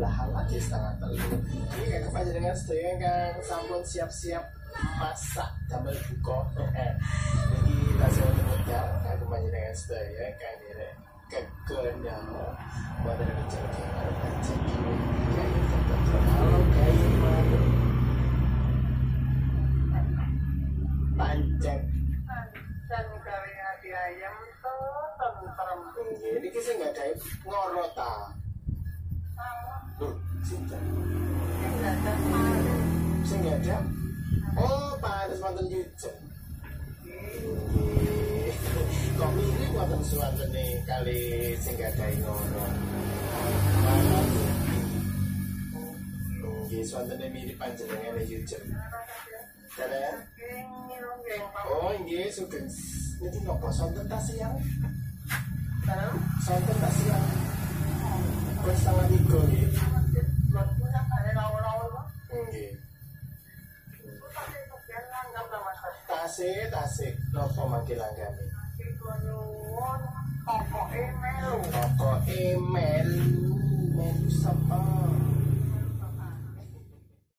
Alah alah di setengah telu. Ini kan kepanjenengan sedaya kan? Sampun siap-siap masak damel buka. Jadi tasih wonten wekdal kanggo panjenengan sedaya kan ini kekenya pada bicara kemarin aja kayak kalau kayak mana pancet dan gawe ati ayam tuh tentrem ini kisah nggak ada ngorota Cinta enggak ada. Oh, panas mantan Yujen. Kok mirip wonten suwanten nih kali sing gadahi ngono. Nggih, suwanten mirip panjenengan ngirung geng Oh, nggih, sugeng. Niki nopo sonten tas siang? Sonten tas siang. Kok setengah tiga nggih? asik asik. Nopo manggilan kami pokok email pokok email melu